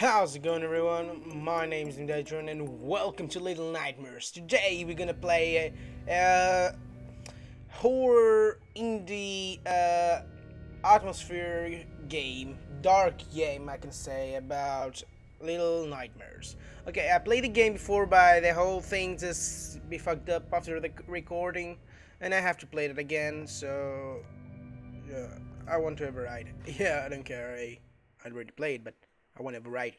How's it going everyone? My name is DimDieDrone and welcome to Little Nightmares. Today we're gonna play a, a horror indie uh, atmosphere game, dark game I can say about Little Nightmares. Okay, I played the game before but the whole thing just be fucked up after the recording and I have to play it again so yeah, I want to override it. Yeah, I don't care. I, I already played but I to override.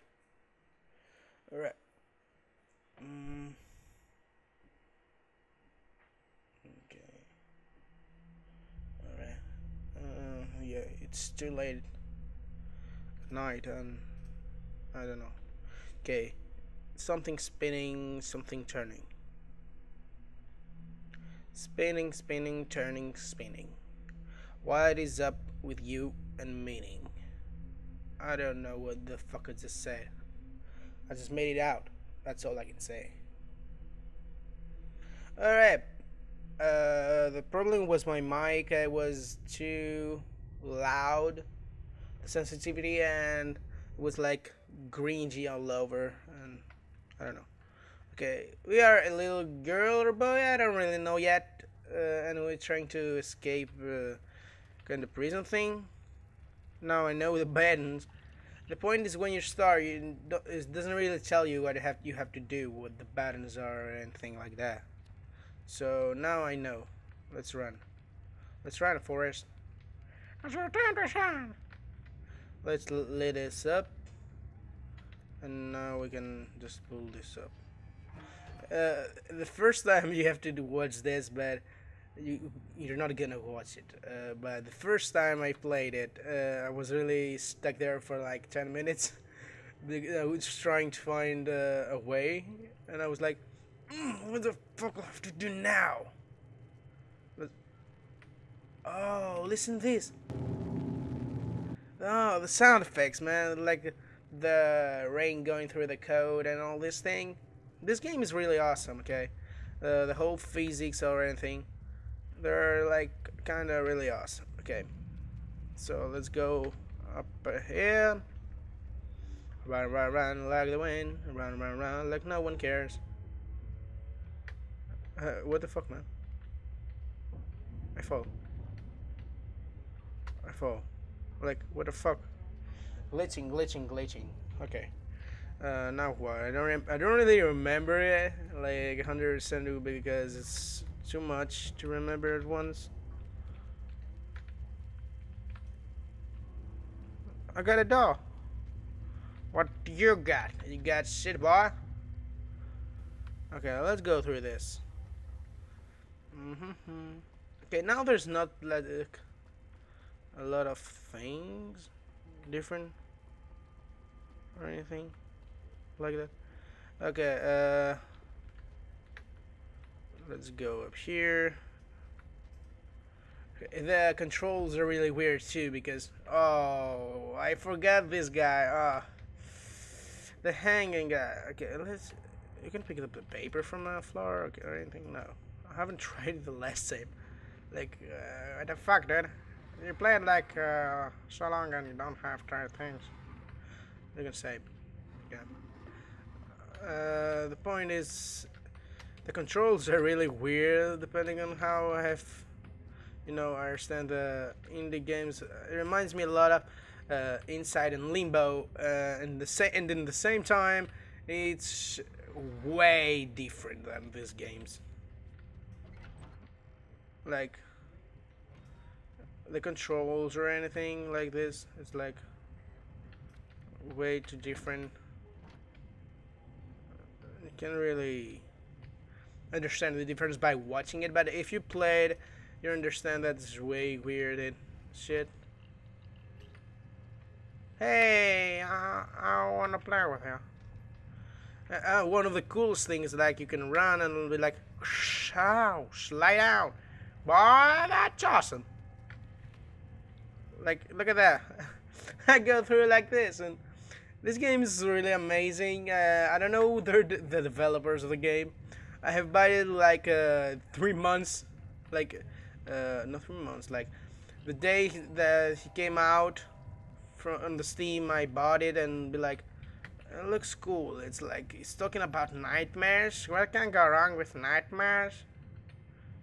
Alright. Mm. Okay. Alright. Uh, yeah, it's too late at night and I don't know. Okay. Something spinning, something turning. Spinning, spinning, turning, spinning. What is up with you and meaning? I don't know what the fuck I just said. I just made it out. That's all I can say. Alright. Uh, the problem was my mic. I was too loud. The sensitivity and it was like greeny all over. And I don't know. Okay, we are a little girl or boy. I don't really know yet. Uh, and we're trying to escape uh, kind of prison thing. Now I know the buttons. The point is when you start, you it doesn't really tell you what you have you have to do, what the buttons are, or anything like that. So now I know. Let's run. Let's run, Forrest. It's your time to shine. Let's lit this up, and now we can just pull this up. Uh, the first time you have to do watch this, but you you're not gonna watch it. Uh, but the first time I played it, uh, I was really stuck there for like ten minutes. I was trying to find uh, a way, and I was like, mm, "What the fuck I have to do now?" But, oh, listen to this. Oh, the sound effects, man! Like the rain going through the code and all this thing. This game is really awesome. Okay, uh, the whole physics or anything they're like kind of really awesome. Okay, so let's go up here. Run, run, run like the wind. Run, run, run like no one cares. Uh, what the fuck, man? I fall. I fall. Like, what the fuck? Glitching, glitching, glitching. Okay. Uh, now what? I don't. I don't really remember it like 100% because it's too much to remember at once. I got a doll. What do you got? You got shit, boy? Okay, let's go through this. Mm -hmm. Okay, now there's not like a lot of things different or anything like that. Okay, uh let's go up here. The controls are really weird too because oh I forgot this guy. Ah, oh, the hanging guy. Okay, let's. You can pick up the paper from the floor or anything. No, I haven't tried the last time. Like uh, what the fuck, dude? You played like uh, so long and you don't have tried things. You can say, yeah. Uh, the point is, the controls are really weird depending on how I have you know I understand the indie games. It reminds me a lot of uh, Inside and Limbo uh, and the same and in the same time it's way different than these games. Like the controls or anything like this it's like way too different. You can really understand the difference by watching it, but if you played, you understand that it's way weird and shit. Hey, I, I want to play with you. Uh, uh, one of the coolest things, like you can run and be like, "Show, slide out, boy, that's awesome." Like, look at that. I go through like this, and this game is really amazing. Uh, I don't know the, the developers of the game, I have bought it like uh, three months, like uh, not three months, like the day that he came out from on the Steam. I bought it and be like, It looks cool. It's like it's talking about nightmares. What can go wrong with nightmares?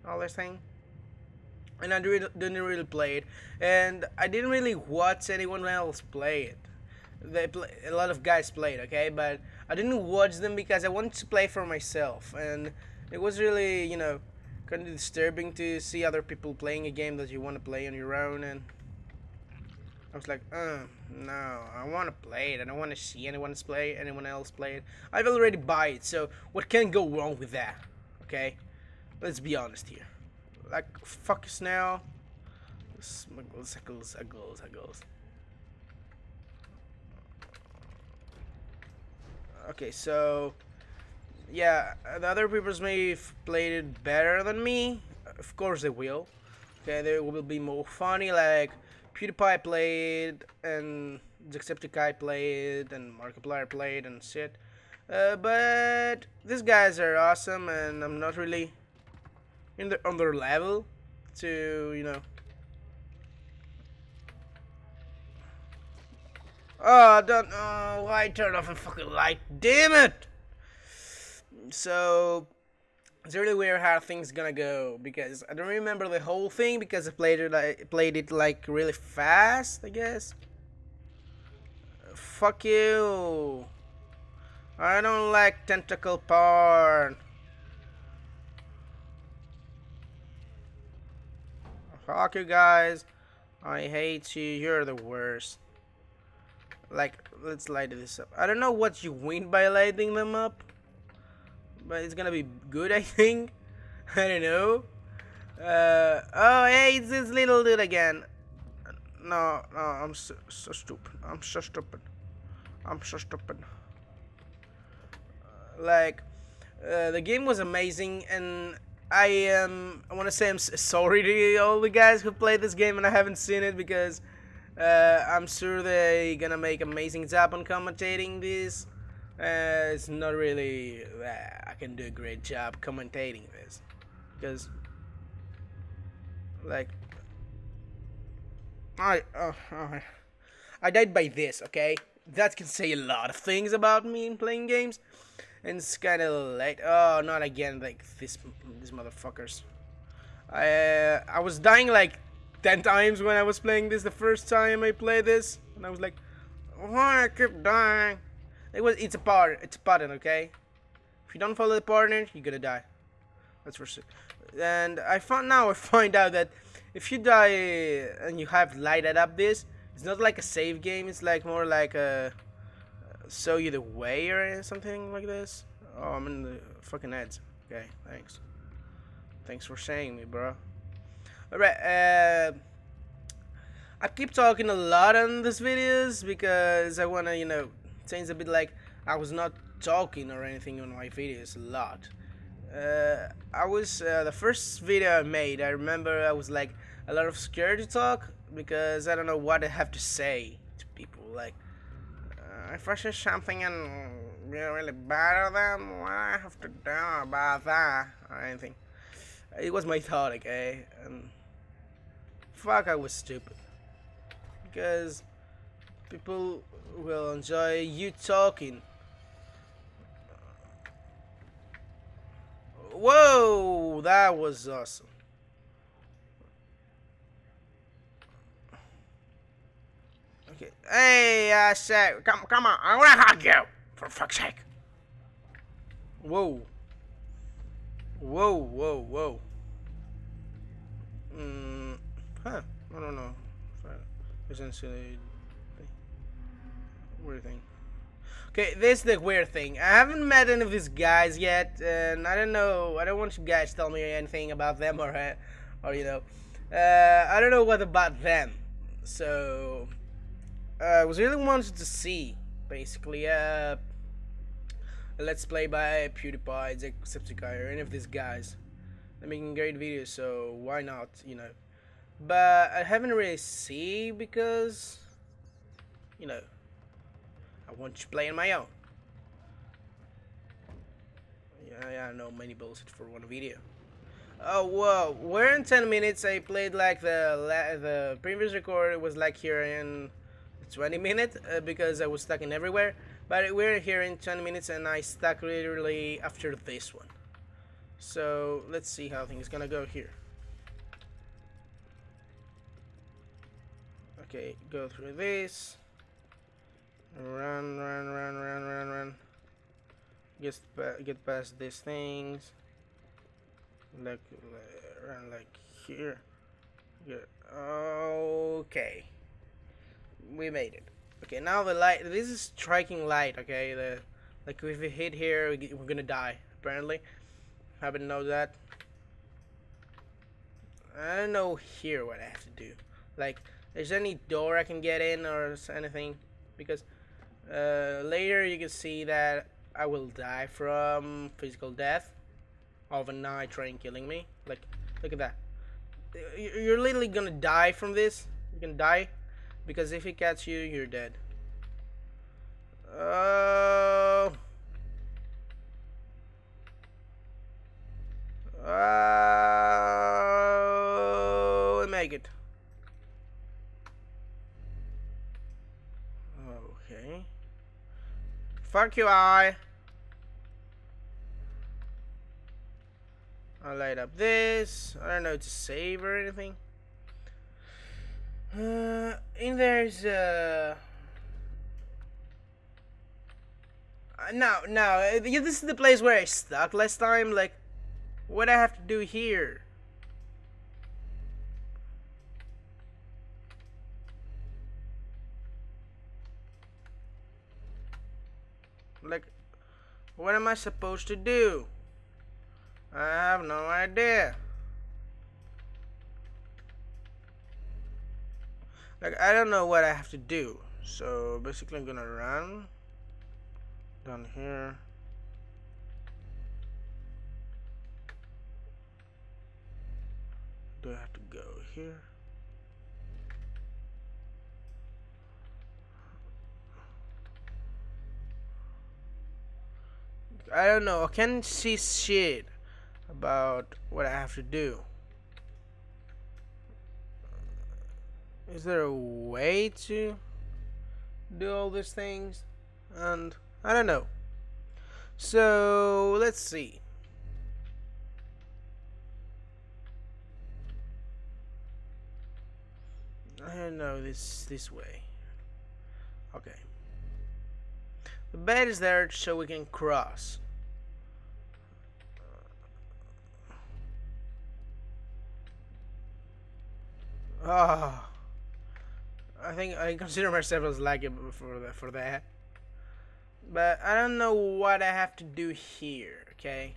All this thing. And I didn't really play it, and I didn't really watch anyone else play it. They play, a lot of guys played, okay, but I didn't watch them because I wanted to play for myself, and it was really, you know, kind of disturbing to see other people playing a game that you want to play on your own, and I was like, uh, no, I want to play it. I don't want to see anyone play, anyone else play it. I've already bought it, so what can go wrong with that? Okay, let's be honest here. Like, fuck us now. Smuggles, smuggles, smuggles, smuggles. Okay, so yeah, the other people may have played it better than me. Of course they will. Okay, they will be more funny. Like PewDiePie played, and Jacksepticeye played, and Markiplier played, and shit. Uh, but these guys are awesome, and I'm not really in the on their level to you know. Oh, I don't know why I turned off a fucking light. Damn it! So it's really weird how things gonna go because I don't remember the whole thing because I played it I played it like really fast I guess. Fuck you. I don't like tentacle porn. Fuck you guys. I hate you. You're the worst like let's light this up I don't know what you win by lighting them up but it's gonna be good, I think. I don't know. Uh, oh, hey, it's this little dude again. No, no, I'm so, so stupid. I'm so stupid. I'm so stupid. like, uh, the game was amazing, and I um, I want to say I'm sorry to all the guys who played this game and I haven't seen it because uh, I'm sure they're gonna make amazing job on commentating this. Uh, it's not really that I can do a great job commentating this. Because like I uh, uh, I died by this okay? That can say a lot of things about me in playing games. And it's kind of late. Oh not again like this these motherfuckers. I uh, I was dying like 10 times when I was playing this the first time I played this and I was like why I keep dying it was. It's a part. It's a button. Okay. If you don't follow the partner, you're gonna die. That's for sure. And I found now I find out that if you die and you have lighted up this, it's not like a save game. It's like more like a uh, show you the way or something like this. Oh, I'm in the fucking ads. Okay, thanks. Thanks for saying me, bro. Alright, uh, I keep talking a lot on these videos because I wanna, you know, Seems a bit like I was not talking or anything on my videos a lot. Uh, I was uh, the first video I made. I remember I was like a lot of scared to talk because I don't know what I have to say to people. Like uh, if I say something and you're really bad at them, what I have to do about that or anything. It was my thought, okay? And fuck, I was stupid because people will enjoy you talking. Whoa, that was awesome. Okay. Hey, I said, come, come on, I wanna hug you, for fuck's sake. Whoa. Whoa, whoa, whoa. Hmm. I don't know. Essentially, weird thing. Okay, this is the weird thing. I haven't met any of these guys yet, and I don't know. I don't want you guys to tell me anything about them or, uh, or you know, uh, I don't know what about them. So, uh, I was really wanted to see, basically, uh, let's play by PewDiePie, Jacksepticeye, or any of these guys. They're making great videos, so why not, you know. But I haven't really see because, you know, I want to play on my own. Yeah, yeah, no many bullshit for one video. Oh, whoa, we're in 10 minutes. I played like the the previous record was like here in 20 minutes uh, because I was stuck in everywhere. But we're here in 10 minutes and I stuck literally after this one. So let's see how things gonna go here. Okay, go through this. Run, run, run, run, run, run. Get, get past these things. Like, run like here. Okay. We made it. Okay, now the light. This is striking light. Okay, the like if we hit here, we're gonna die. Apparently, haven't know that. I don't know here what I have to do. Like, is there any door I can get in or anything? Because uh, later you can see that I will die from physical death of a night train killing me. Like, look at that. You're literally gonna die from this. You can die because if it catches you, you're dead. Oh. Oh, make it. Okay. Fuck you, I. I'll light up this. I don't know to save or anything. Uh, in there's uh. uh no, no. This is the place where I stuck last time. Like, what I have to do here? Like, what am I supposed to do? I have no idea. Like, I don't know what I have to do. So, basically I'm gonna run down here. Do I have to go here? I don't know. I can't see shit about what I have to do. Is there a way to do all these things? And I don't know. So let's see. I don't know this this way. Okay. The bed is there so we can cross. Ah. I think I consider myself as lucky for the, for that. But I don't know what I have to do here, okay?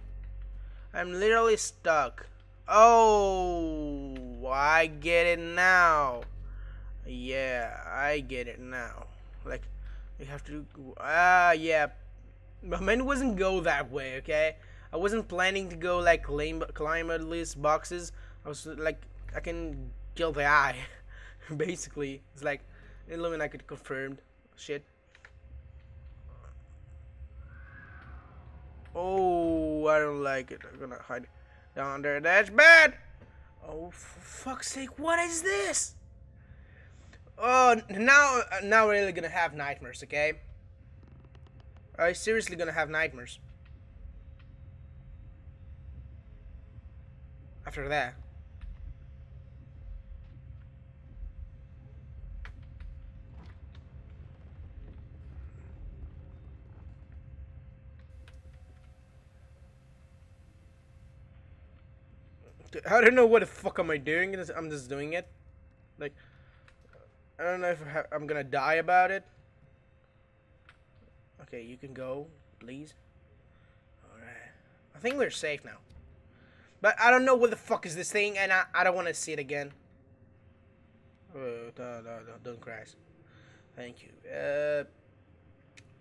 I'm literally stuck. Oh, I get it now. Yeah, I get it now. Like, you have to. Ah, uh, yeah. But mine wasn't go that way, okay? I wasn't planning to go like climb climb at least boxes. I was like, I can kill the eye. Basically, it's like Illuminati confirmed shit. Oh, I don't like it. I'm gonna hide down there. That's bad. Oh, for fuck's sake! What is this? Oh, now, uh, now we're really gonna have nightmares. Okay. I seriously gonna have nightmares. After that. I don't know what the fuck am I doing. I'm just doing it. Like, I don't know if I am gonna die about it. Okay, you can go, please. Alright. I think we're safe now. But I don't know what the fuck is this thing, and I, I don't want to see it again. Oh, no, no, no, don't crash. Thank you. Uh,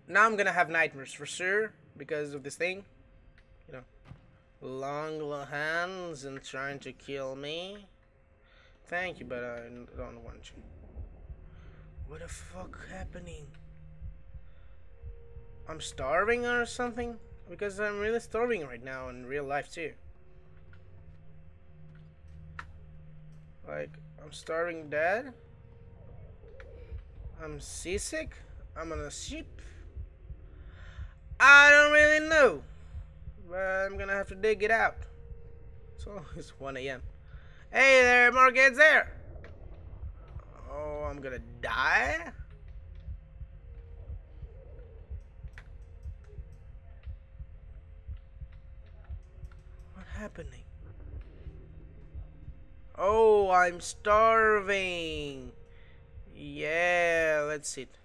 now I'm gonna have nightmares for sure because of this thing. You know long hands and trying to kill me. Thank you, but I don't want you. What the fuck happening? I'm starving or something? Because I'm really starving right now in real life too. Like, I'm starving dead. I'm seasick. I'm on a ship. I don't really know. But I'm gonna have to dig it out. So it's 1 a.m. Hey there, Mark, there. Oh, I'm gonna die. What happening? Oh, I'm starving. Yeah, let's eat.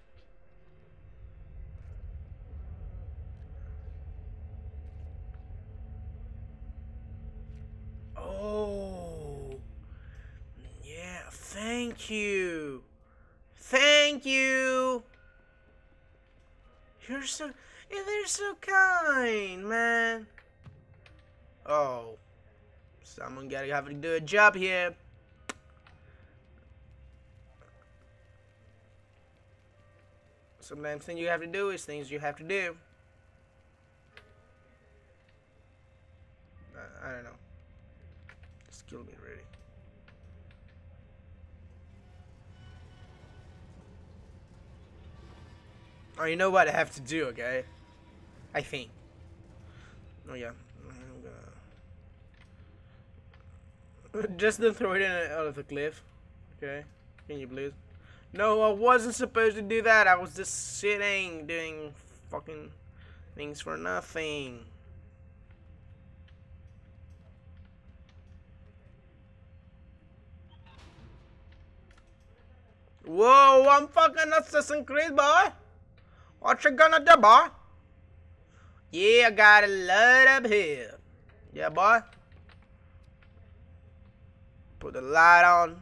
Oh, thank you. Thank you. You're so, they're so kind, man. Oh, someone gotta have to do a job here. Sometimes things you have to do is things you have to do. I, I don't know. Skill me ready. Oh, you know what I have to do, okay? I think. Oh yeah, I'm gonna. Just don't throw it in out of the cliff, okay? Can you please? No, I wasn't supposed to do that. I was just sitting, doing fucking things for nothing. Whoa, I'm fucking Assassin's Creed, boy. What you gonna do, boy? Yeah, I got a lot up here. Yeah, boy. Put the light on.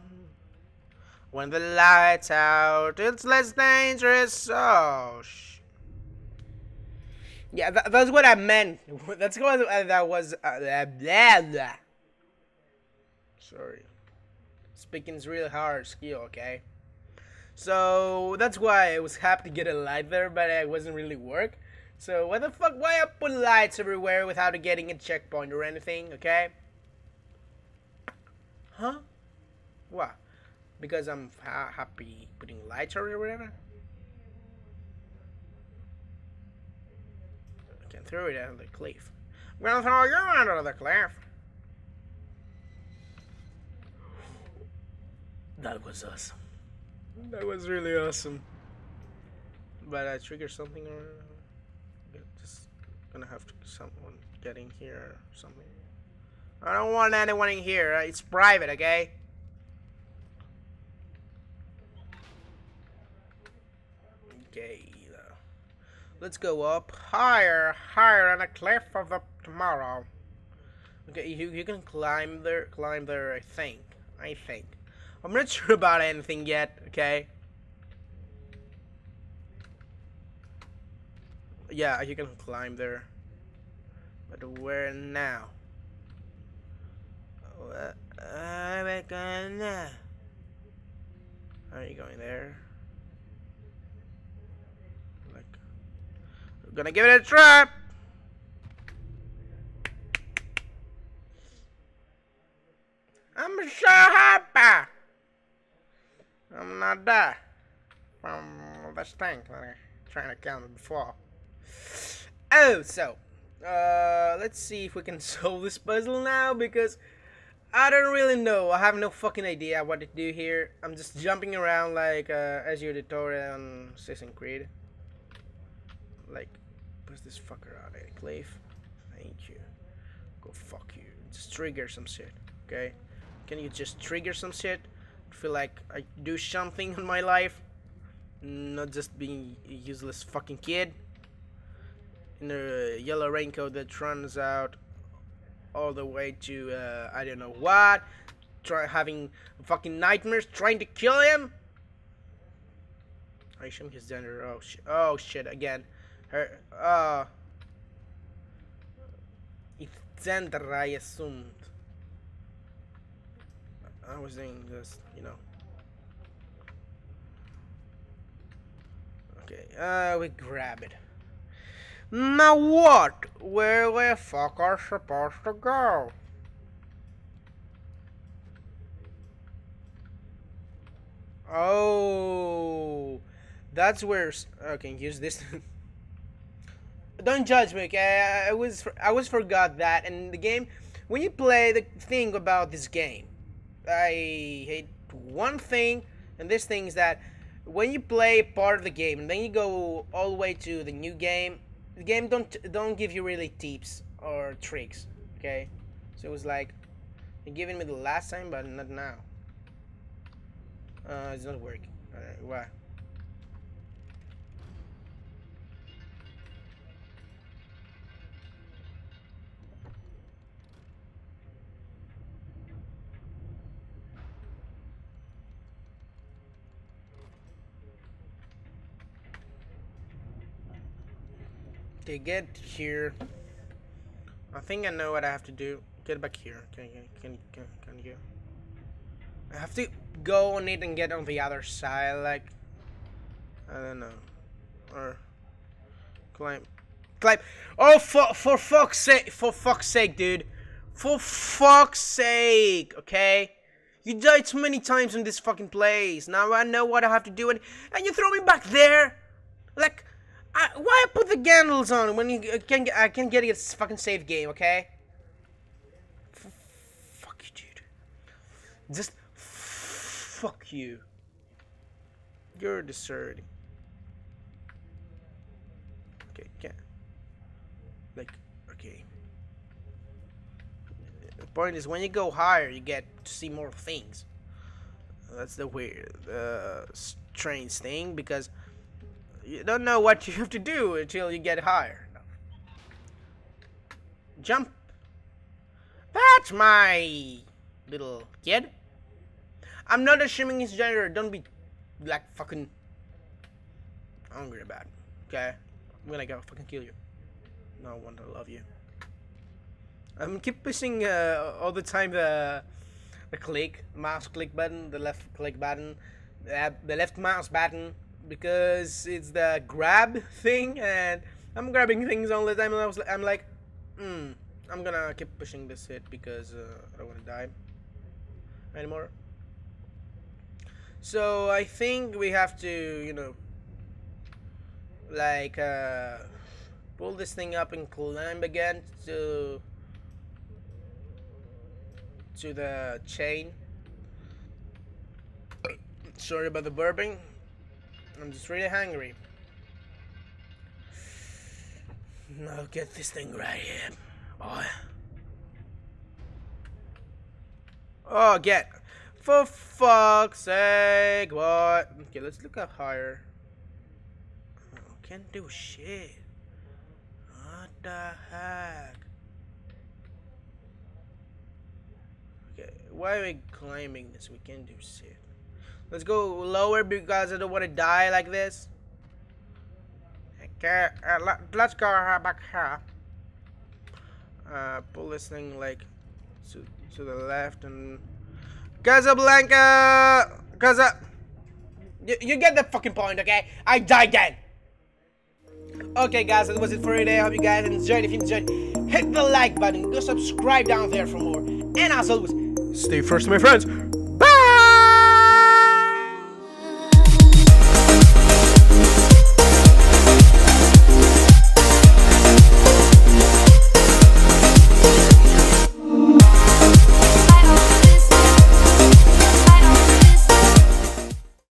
When the light's out, it's less dangerous. Oh, sh Yeah, that, that's what I meant. That's what uh, that was. Uh, blah, blah. Sorry. Speaking's really hard skill, okay? So that's why I was happy to get a light there, but it wasn't really work. So why the fuck? Why I put lights everywhere without getting a checkpoint or anything? Okay. Huh? What? Because I'm ha happy putting lights or whatever. I can throw it out of the cliff. I'm gonna throw you out of the cliff. That was awesome. That was really awesome. But I triggered something or just gonna have to someone get in here or something. I don't want anyone in here. Uh, it's private, okay? Okay. Uh, let's go up higher, higher on the cliff of the tomorrow. Okay, you you can climb there, climb there. I think. I think. I'm not sure about anything yet, okay? Yeah, you can climb there. But where now? Where am I going now? Are you going there? Like, I'm gonna give it a try! I'm so happy! I'm not die from this thing that I'm trying to count before. Oh, so uh, let's see if we can solve this puzzle now because I don't really know. I have no fucking idea what to do here. I'm just jumping around like uh, as your tutorial on Assassin's Creed. Like, push this fucker out, Eddie Cliff. Thank you. Go fuck you. Just trigger some shit, okay? Can you just trigger some shit? Feel like I do something in my life, not just being a useless fucking kid in a yellow raincoat that runs out all the way to uh, I don't know what, try having fucking nightmares trying to kill him. I assume he's gender. Oh shit! Oh shit! Again, her. Uh. It's gender. I assumed. I was doing this, you know. Okay, uh, we grab it. Now what? Where the fuck are supposed to go? Oh, that's where. Okay, use this. don't judge me. Okay, I was I was forgot that in the game. When you play the thing about this game, I hate one thing, and this thing is that when you play part of the game and then you go all the way to the new game, the game don't don't give you really tips or tricks. Okay, so it was like you're giving me the last time, but not now. Uh, it's not working. Why? Okay, get here. I think I know what I have to do. Get back here. Can can can can, can you? I have to go on it and get on the other side, like I don't know, or climb, climb. Oh, for for fuck's sake! For fuck's sake, dude! For fuck's sake! Okay. You died too many times in this fucking place. Now I know what I have to do, and, and you throw me back there? Like, I, why put the Gandals on when you can get, I can get a fucking save game, okay? F fuck you, dude. Just fuck you. You're deserting. Okay, can like okay. The point is when you go higher, you get to see more things. That's the weird, uh, strange thing because you don't know what you have to do until you get higher. Jump. That's my little kid. I'm not assuming his gender. Don't be like fucking angry about it. Okay? I'm gonna go fucking kill you. No one to love you. I'm keep pushing uh, all the time the the click mouse click button, the left click button, uh, the left mouse button because it's the grab thing and I'm grabbing things all the time. And I was I'm like hmm I'm gonna keep pushing this hit because uh, I don't want to die anymore. So I think we have to you know like uh, pull this thing up and climb again to to the chain. Sorry about the burping I'm just really hungry. I'll get this thing right here. Oh. Oh, get. For fuck's sake, what? Okay, let's look up higher. Oh, can't do shit. What the heck? Okay, why are we climbing this? We can't do shit. Let's go lower because I don't want to die like this. Okay, uh, let's go back here. Uh, pull this thing like to, to the left and Casablanca! Casa... You, you get the fucking point, okay? I died then! Okay guys, that was it for today. I hope you guys enjoyed. If you enjoyed, hit the like button. Go subscribe down there for more. And as always, stay first my friends. Bye!